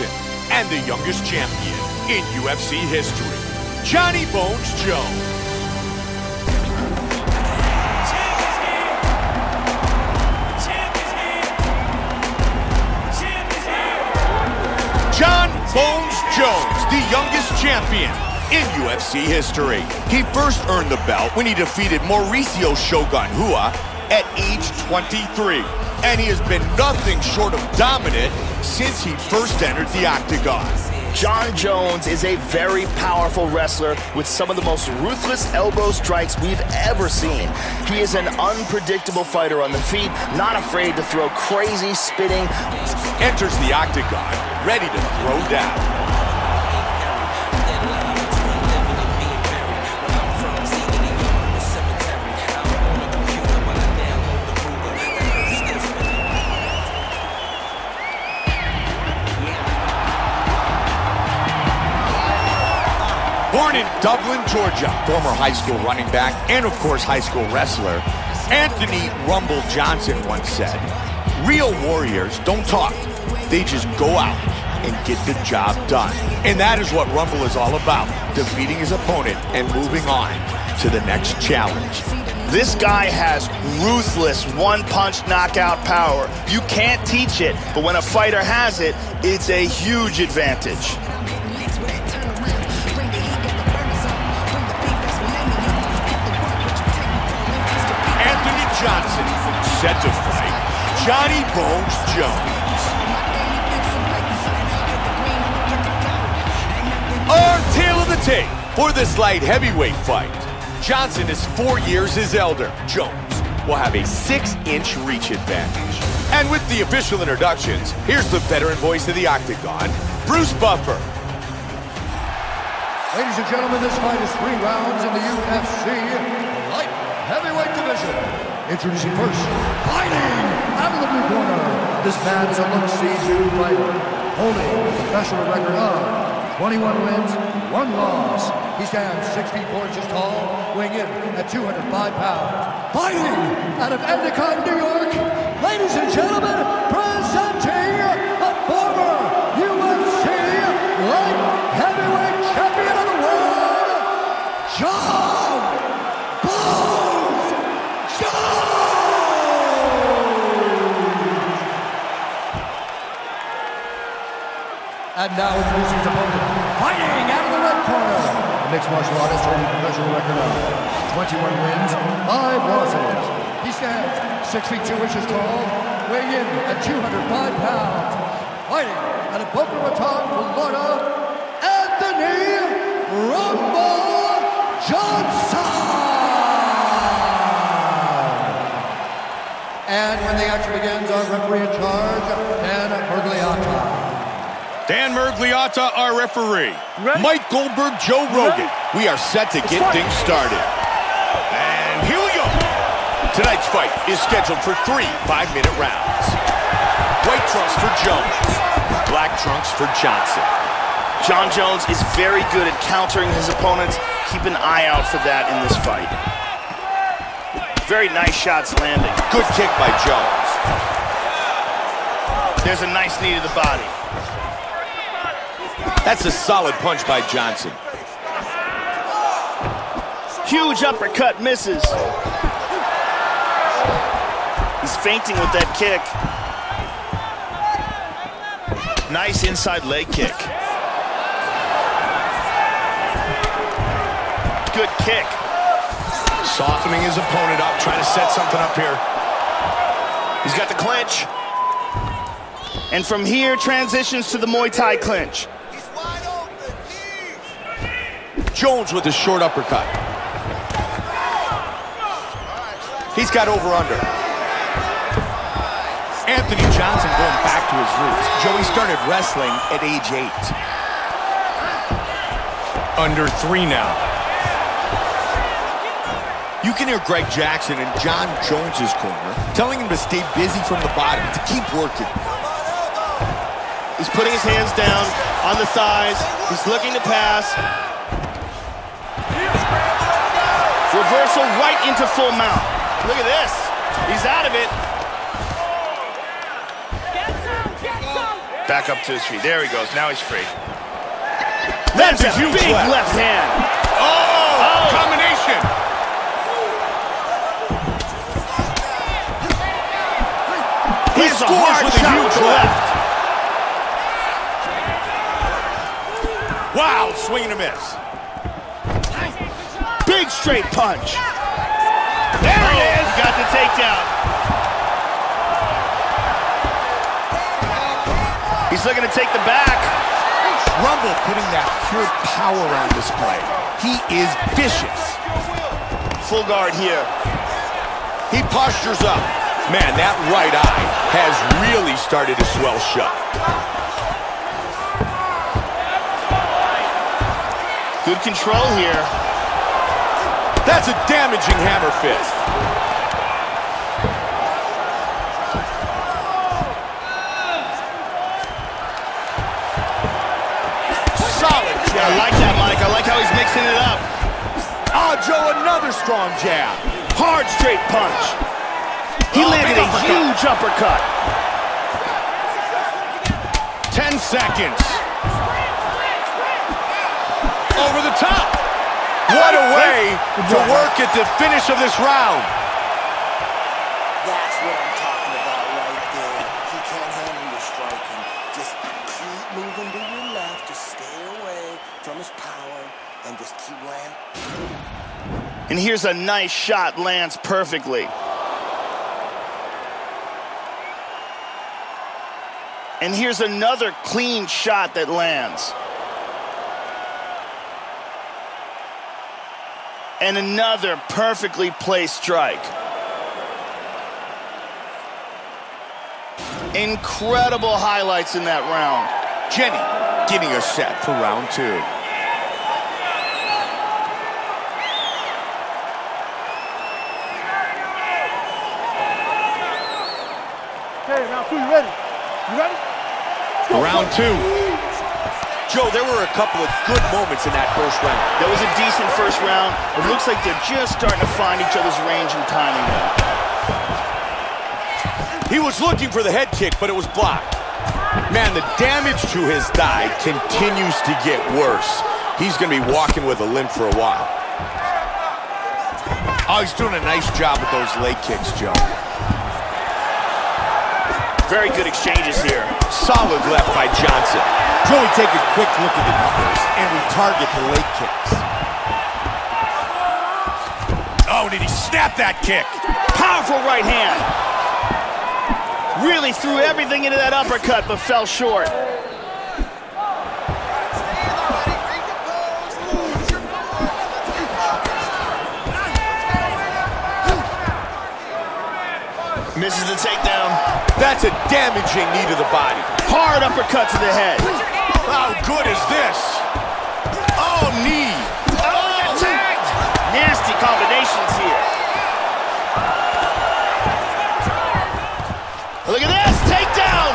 and the youngest champion in UFC history, Johnny Bones Jones. Jon Bones Jones, the youngest champion in UFC history. He first earned the belt when he defeated Mauricio Shogun Rua at age 23. And he has been nothing short of dominant since he first entered the octagon. Jon Jones is a very powerful wrestler with some of the most ruthless elbow strikes we've ever seen. He is an unpredictable fighter on the feet, not afraid to throw crazy spitting. Enters the octagon, ready to throw down. Dublin, Georgia, former high school running back and, of course, high school wrestler, Anthony Rumble Johnson once said, Real warriors don't talk, they just go out and get the job done. And that is what Rumble is all about, defeating his opponent and moving on to the next challenge. This guy has ruthless one-punch knockout power. You can't teach it, but when a fighter has it, it's a huge advantage. Johnson set to fight Johnny Bones Jones. Our tale of the tape for this light heavyweight fight. Johnson is four years his elder. Jones will have a six-inch reach advantage. And with the official introductions, here's the veteran voice of the Octagon, Bruce Buffer. Ladies and gentlemen, this fight is three rounds in the UFC light heavyweight division. Introducing first, fighting out of the blue corner. This man is a look-see-through fighter, holding a professional record of 21 wins, one loss. He stands 6 feet 4 inches tall, weighing in at 205 pounds. Fighting out of Endicott, New York, ladies and gentlemen, presenting a former UFC light heavyweight champion of the world, Jon Bones Jones! And now his opponent, fighting out of the red corner. A mixed martial artist holding a professional record of 21 wins, 5 losses. He stands 6 feet 2 inches tall, weighing in at 205 pounds. Fighting out of Boca Raton, Florida, Anthony Rumble Johnson! And when the action begins, our referee in charge, Dan Miragliotta. Dan Miragliotta, our referee. Ready? Mike Goldberg, Joe Rogan. Ready? We are set to get things started. And here we go. Tonight's fight is scheduled for three five-minute rounds. White trunks for Jones. Black trunks for Johnson. Jon Jones is very good at countering his opponents. Keep an eye out for that in this fight. Very nice shots landing. Good kick by Jones. There's a nice knee to the body. That's a solid punch by Johnson. Huge uppercut misses. He's feinting with that kick. Nice inside leg kick. Good kick. Softening his opponent up, trying to set something up here. He's got the clinch. And from here, transitions to the Muay Thai clinch. Jones with a short uppercut. He's got over under. Anthony Johnson going back to his roots. Joey started wrestling at age eight. Under three now. You can hear Greg Jackson in Jon Jones's corner telling him to stay busy from the bottom, to keep working. He's putting his hands down on the thighs. He's looking to pass. Reversal right into full mount. Look at this. He's out of it. Back up to his feet. There he goes. Now he's free. That's a a huge big left. left hand. Oh, oh. combination. He Lands a hard with a shot huge with the left. Wow, swing and a miss. Big straight punch. There it oh, is. Got the takedown. He's looking to take the back. Rumble putting that pure power on display. He is vicious. Full guard here. He postures up. Man, that right eye has really started to swell shut. Good control here. That's a damaging hammer fist. Solid I like that, Mike. I like how he's mixing it up. Oh, Joe, another strong jab. Hard straight punch. He Oh, landed a uppercut. huge uppercut. Ten seconds. Over the top. What a way to work at the finish of this round. That's what I'm talking about right there. He can't handle your striking. Just keep moving to your left. Just stay away from his power and just keep landing. And here's a nice shot, lands perfectly. And here's another clean shot that lands. And another perfectly placed strike. Incredible highlights in that round. Jenny getting a set for round two. Okay, now two, you ready? You ready? Round two. Joe, there were a couple of good moments in that first round. That was a decent first round. It looks like they're just starting to find each other's range and timing now. He was looking for the head kick, but it was blocked. Man, the damage to his thigh continues to get worse. He's going to be walking with a limp for a while. Oh, he's doing a nice job with those leg kicks, Joe. Very good exchanges here. Solid left by Johnson. Joey, take a quick look at the numbers, and we target the leg kicks. Oh, did he snap that kick? Powerful right hand. Really threw everything into that uppercut, but fell short. Misses the takedown. That's a damaging knee to the body. Hard uppercut to the head. How good is this? Oh, knee. Oh, tagged. Nasty combinations here. Look at this, takedown.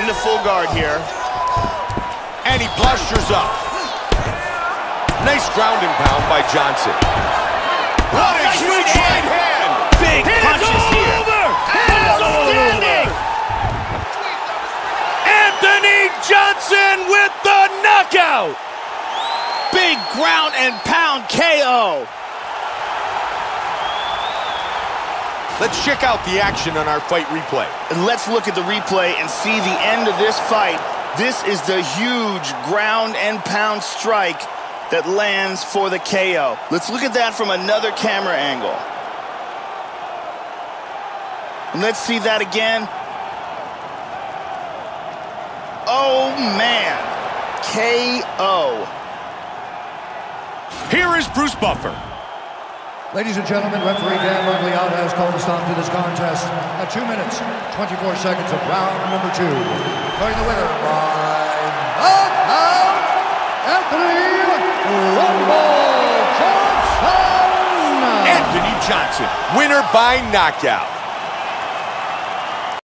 Into full guard here. And he postures up. Nice grounding pound by Johnson. What a huge right hand. Hand! Big It is punches here. over! Outstanding. Anthony Johnson with the knockout! Big ground and pound KO. Let's check out the action on our fight replay. And let's look at the replay and see the end of this fight. This is the huge ground and pound strike that lands for the KO. Let's look at that from another camera angle. And let's see that again. Oh man, KO. Here is Bruce Buffer. Ladies and gentlemen, referee Dan Miragliotta has called a stop to this contest at 2 minutes, 24 seconds of round number two. Declaring the winner by knockout, Anthony Rumble Johnson! Anthony Johnson, winner by knockout.